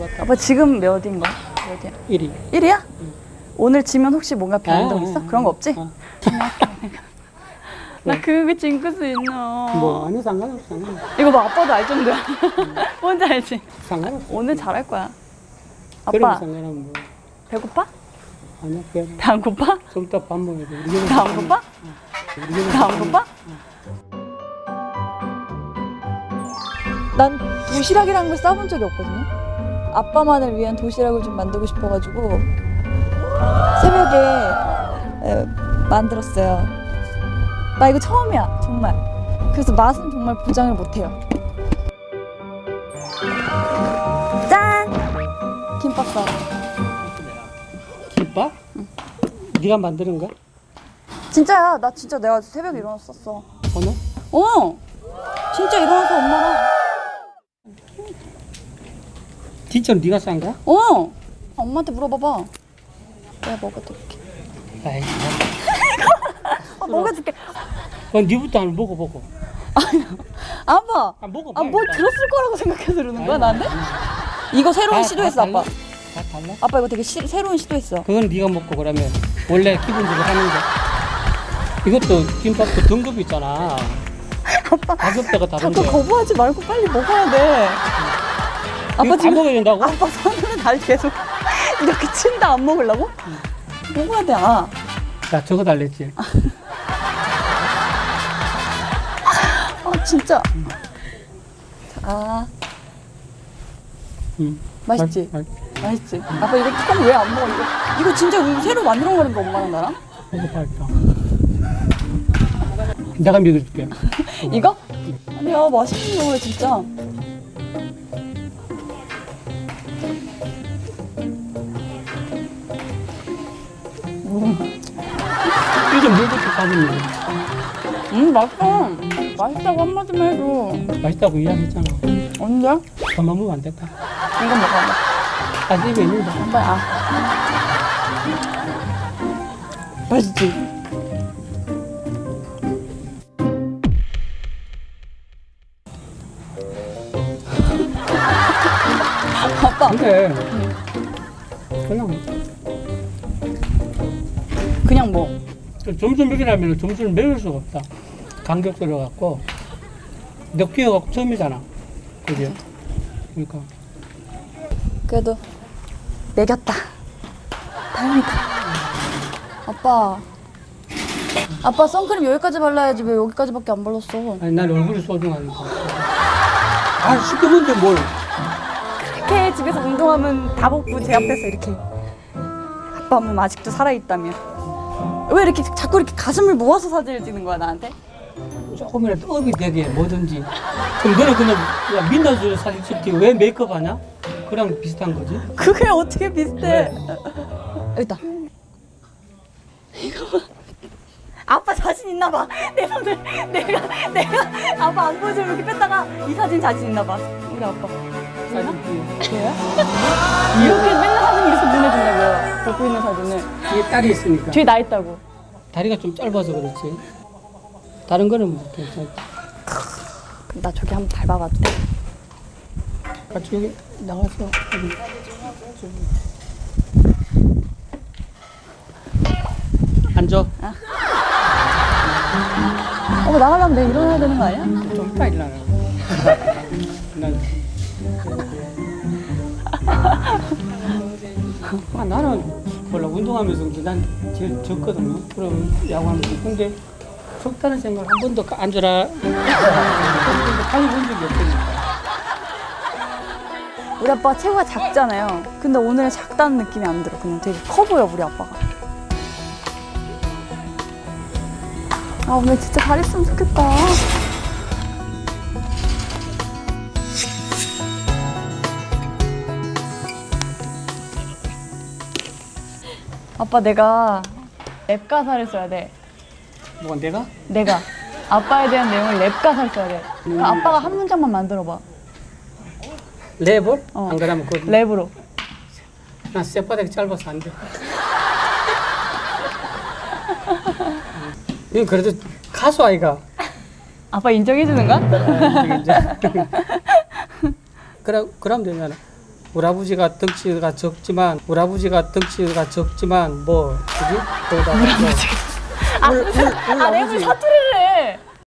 왔다. 아빠 지금 몇 인가? 몇 이야? 1위. 1이야? 오늘 지면 혹시 뭔가 변동 있어? 그런 거 없지? 어. 나 그게 징크스 있나? 뭐 아니 상관없어. 상관없어. 이거 봐 아빠도 알 정도야. 뭔지 알지? 상관없어. 오늘 잘할 거야. 아빠 상관없는 뭐. 배고파? 아니야 그냥 배안 고파? 좀 이따 밥 먹어야 돼. 우리 배안 고파? 배안 고파? 난 도시락이라는 걸 싸본 적이 없거든요. 아빠만을 위한 도시락을 좀 만들고 싶어가지고 새벽에 에, 만들었어요. 나 이거 처음이야, 정말. 그래서 맛은 정말 보장을 못해요. 짠! 김밥 싸. 김밥? 네가 만드는 거야? 진짜야. 나 진짜 내가 새벽에 썼어. 오늘? 어! 진짜 일어나서 엄마랑. 진짜 네가 싼 거야? 어! 엄마한테 물어봐봐. 내가 먹어드릴게. 아이, 아, 먹어줄게. 그럼 네부터 한번 먹어보고. 아빠! 아, 먹어봐. 아, 뭘. 들었을 거라고 생각해서 그러는 거야, 아니, 나한테? 이거 새로운 다- 시도했어, 다 아빠. 다 달라? 아빠 이거 되게 시, 새로운 시도했어. 그건 네가 먹고 그러면 원래 기본적으로 하는 거. 이것도 김밥도 등급이 있잖아. 아빠, 가격대가 다른데. 자꾸 거부하지 말고 빨리 먹어야 돼. 아빠 다 지금, 먹어야 된다고? 아빠 손으로 날 계속 이렇게 친다 안 먹으려고? 먹어야 돼, 아. 자, 저거 달랬지. 아, 진짜. 아, 응. 맛있지? 맛- 맛- 맛있지? 아빠 이거 뚜껑 왜 안 먹어? 이거, 이거 진짜 우리 새로 만들어 먹는 거 엄마랑 나랑? 일단. 내가 믿어줄게. 이거? 아니야 맛있는 거야 진짜 이게 물부터 가보면 음 맛있어 맛있다고 한마디만 해줘 맛있다고 이야기했잖아. 언제? 그만 먹으면 안 될까? 이거 먹어봐 아, 집에 있는데. 한번 아 맛있지? 아빠 근데, 그냥 그냥 뭐 점수 매기라면 점수를 매길 수가 없다. 간격 들어갖고, 느끼어갖고 처음이잖아. 그지? 그러니까. 그래도 매겼다. 다행이다. 아빠. 아빠 선크림 여기까지 발라야지 왜 여기까지밖에 안 발랐어? 아니, 난 얼굴이 소중하니까. 아, 시끄문데 뭘. 이렇게 집에서 운동하면 다 벗고 제 앞에서 이렇게. 아빠 몸 아직도 살아있다며. 왜 이렇게 자꾸 이렇게 가슴을 모아서 사진을 찍는 거야 나한테? 조금이라도 업이 되게 뭐든지. 그럼 너는 그냥 야, 민낯으로 사진 찍기 왜 메이크업 하냐? 그랑 비슷한 거지. 그게 어떻게 비슷해? 여기다. 이거 봐. 아빠 자신 있나 봐. 내 손을 내가 내가 아빠 안 보여주면 이렇게 뺐다가 이 사진 자신 있나 봐. 우리 아빠. 사진. 그래요? 이렇게 맨날 사진 이렇게 보내준다고요. 사진을. 뒤에 딸이 있으니까. 뒤에 나 있다고. 다리가 좀 짧아서 그렇지. 다른 거는 뭐 괜찮지. 그럼 나 저기 한번 밟아봐도 돼? 같이 여기 나가서 여기 앉아. 어, 나가려면 내가 일어나야 되는 거 아니야? 좀 이따 일어나. 난. 아, 나는 몰라 운동하면서 난 제일 적거든요. 그럼 야구하면서 근데 적다는 생각 한 번도 가- 앉아라. 하니 본 적이 없으니까. 우리 아빠가 체구가 작잖아요. 근데 오늘은 작다는 느낌이 안 들어. 그냥 되게 커 보여, 우리 아빠가. 아, 오늘 진짜 잘했으면 좋겠다. 아빠, 내가 랩 가사를 써야 돼. 뭐 내가? 내가. 아빠에 대한 내용을 랩 가사를 써야 돼. 그러니까 아빠가 한 문장만 만들어 봐. 랩을? 어. 안 그러면 그 랩으로. 난 쌔바닥이 짧아서 안 돼. 이건 그래도 가수 아이가. 아빠 인정해 주는 거야? 이제 이제. 그래 그럼 되잖아. 우리 아버지가 덩치가 적지만 우리 아버지가 덩치가 적지만 뭐 그지? 그러다가 아, 울, 울, 아, 울, 울, 울, 울, 울, 울,